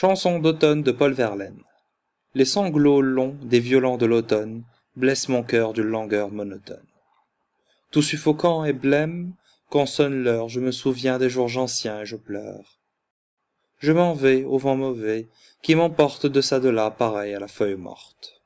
chanson d'automne de paul verlaine. Les sanglots longs des violents de l'automne blessent mon cœur d'une langueur monotone. Tout suffocant et blême quand sonne l'heure je me souviens des jours anciens et je pleure. Je m'en vais au vent mauvais qui m'emporte de ça de là pareil à la feuille morte.